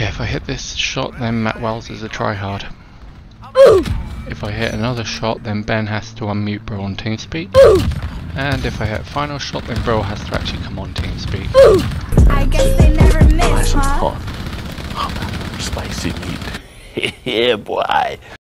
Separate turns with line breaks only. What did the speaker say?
Okay, if I hit this shot, then Matt Wells is a tryhard. If I hit another shot, then Ben has to unmute Bro on TeamSpeak. And if I hit final shot, then Bro has to actually come on TeamSpeak.
I guess they never miss, huh?
hot. Oh, spicy meat. yeah, boy.